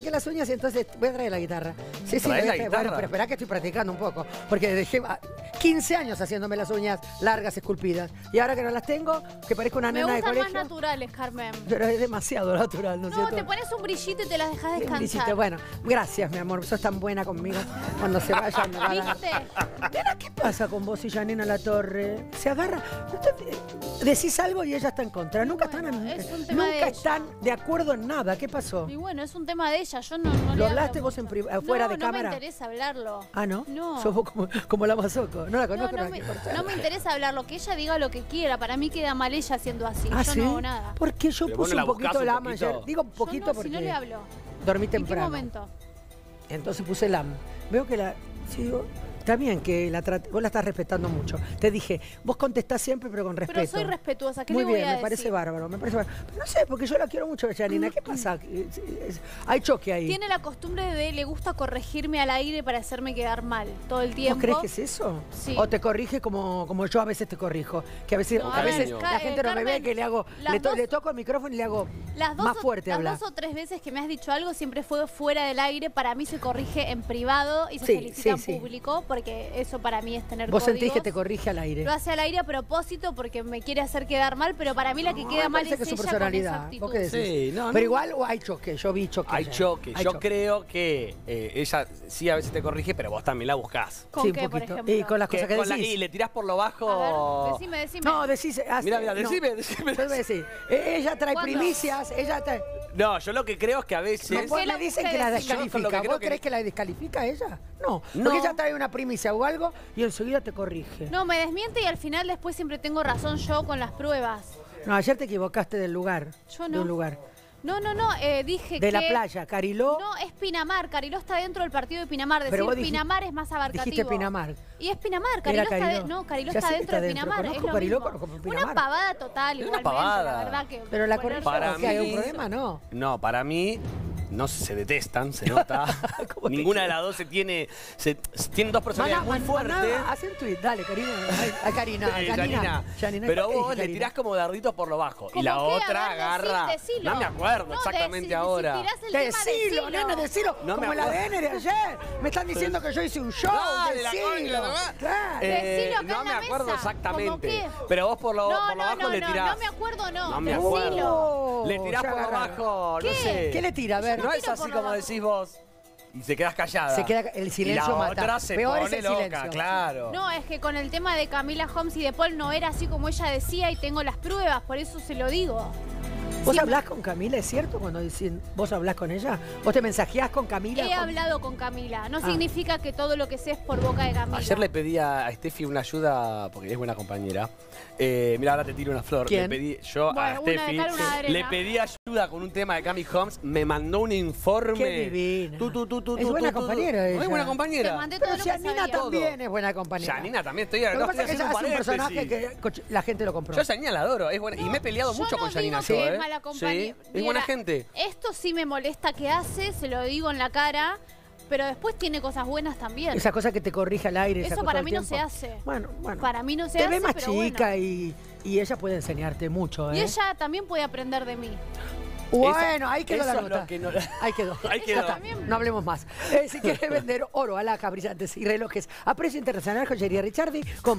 que las uñas y entonces voy a traer la guitarra. Sí, sí, ¿Traes voy a la traer- guitarra? Bueno, pero espera que estoy practicando un poco. Porque dejé ah, 15 años haciéndome las uñas largas, esculpidas. Y ahora que no las tengo, que parezco una Me nena de gustan más colegio. naturales, Carmen. Pero es demasiado natural, ¿no es No, cierto? te pones un brillito y te las dejas descansar. Bueno, gracias, mi amor. Sos tan buena conmigo. Cuando se vayan me va a dar. ¿qué pasa con vos y Janina La Torre? Se agarra. Usted, Decís algo y ella está en contra. Nunca Bueno, están en- es de Nunca ella. están de acuerdo en nada. ¿Qué pasó? Y bueno, es un tema de ella. Yo no, no ¿Lo hablaste vos en afuera no, de cámara? No me interesa hablarlo. Ah, ¿no? No. Sos vos como, como la mazoco. No la No, conozco. no, la me, no me interesa hablarlo, que ella diga lo que quiera. Para mí queda mal ella haciendo así. ¿Ah, yo sí? no hago nada. Porque yo Pero puse no un la poquito poquito. ayer. Digo un Yo poquito no, porque si no le hablo. dormí ¿En qué temprano. momento? Entonces puse lam. Veo que la. Sí, digo, está bien que la vos la estás respetando mucho. Te dije, vos contestás siempre, pero con respeto. Pero soy respetuosa. ¿Qué Muy le voy bien, a me parece bárbaro, me parece bárbaro. Pero no sé, porque yo la quiero mucho, Janina. ¿Qué pasa? Es- es- hay choque ahí. Tiene la costumbre de le gusta corregirme al aire para hacerme quedar mal todo el tiempo. ¿Vos crees que es eso? Sí. ¿O te corrige como, como yo a veces te corrijo? Que a veces, No, a a veces ver, la gente no me ve que le hago, las le, to- dos- le toco el micrófono y le hago Las dos, más o- fuerte las hablar. dos o tres veces que me has dicho algo siempre fue fuera del aire. Para mí se corrige en privado y se Sí, felicita en sí, público porque eso para mí es tener Vos sentís que te corrige al aire. Lo hace al aire a propósito porque me quiere hacer quedar mal, pero para mí la que No, queda mal es que es su ella con esa personalidad. ¿Vos qué decís? Sí, no, Pero no. igual o hay choque, yo vi choque. Hay ayer. choque. Hay Yo choque. creo que eh, ella sí a veces te corrige, pero vos también la buscás. ¿Con Sí, un qué, por poquito. ejemplo? Y con las Que cosas que con la- decís. y le tirás por lo A bajo. ver, decime, decime. No, decís. Mira, mira, no. decime, decime. Eh, ella trae ¿Cuándo? primicias, ella trae... No, yo lo que creo es que a veces. No, vos ¿Qué la me dicen que la descalifica. que creo ¿Vos que- crees que la descalifica ella? No. No. Porque ella trae una primicia o algo y enseguida te corrige. No, me desmiente y al final después siempre tengo razón yo con las pruebas. No, ayer te equivocaste del lugar. Yo De no. un lugar. No, no, no, eh, dije De que... la playa, Cariló. No, es Pinamar. Cariló está dentro del partido de Pinamar. Decir Pero vos dijiste- Pinamar es más abarcativo. dijiste Pinamar. Y es Pinamar. Era Cariló está, de- Cariló. no, Cariló Ya está sé que dentro está de dentro. Pinamar. Conozco es lo Cariló, mismo. conozco Una Pinamar. pavada total, Es una igualmente. pavada. La verdad que... Pero la poner- corrigió. Para ¿Qué, ¿Hay un problema? No. No, para mí. No se detestan, se nota. ¿Cómo te Ninguna de las dos se tiene. Se, tienen dos personalidades Maná, muy fuertes. Haz un tweet, dale, Karina. Ay, A Karina. Janina. Janina, Pero ¿qué vos le Karina? tirás como darditos por lo bajo. Y ¿Cómo la qué? otra A ver, agarra. no me acuerdo No, exactamente ahora. Si tirás el tema, Decilo, nena, decilo. No me como. ADN de ayer. Me están diciendo que yo hice un show. La decilo. la. Eh, no me la acuerdo exactamente. Pero vos por lo, bajo no, le tirás. No me acuerdo, no. No me acuerdo. Oh, Le tirás ya por lo agarraron. bajo, no ¿Qué? sé. ¿Qué le tira? A ver. No es tiro así por como decís vos. Y se quedas callada. Se queda- el silencio y la mata. otra se Peor es pone el loca, silencio. claro. No, es que con el tema de Camila Holmes y de Paul no era así como ella decía y tengo las pruebas, por eso se lo digo. ¿Vos Sí, hablás con Camila, es cierto? Cuando dicen, vos hablás con ella. ¿Vos te mensajeás con Camila? He Con- hablado con Camila. No Ah. significa que todo lo que sé es por boca de Camila. Ayer le pedí a Steffi una ayuda, porque es buena compañera. Eh, mira, ahora te tiro una flor. ¿Quién? Le pedí, yo Bueno, a Steffi le pedí ayuda con un tema de Cami Holmes. Me mandó un informe. Qué divina. Tu, tu, tu, Es buena compañera ¿No ella. Es buena Te compañera. mandé todo Pero Janina también es buena compañera. Janina también, estoy, no estoy haciendo un personaje que la gente lo compró. Yo a Janina la adoro, es buena. y me he peleado mucho no con Janina. yo, ¿eh? Sí, compañía. es buena gente. Esto sí me molesta que hace, se lo digo en la cara, pero después tiene cosas buenas también. Esa cosa que te corrige al aire. Eso para mí no se hace. Bueno, bueno. Para mí no se te hace, ve más pero chica bueno. y, y ella puede enseñarte mucho, ¿eh? Y ella también puede aprender de mí. Bueno, ahí quedó la nota. que no- Ahí quedó. Ahí quedó. está, No hablemos más. Eh, si quieres vender oro, alhajas, brillantes y relojes a precio internacional, joyería Richardi, compra.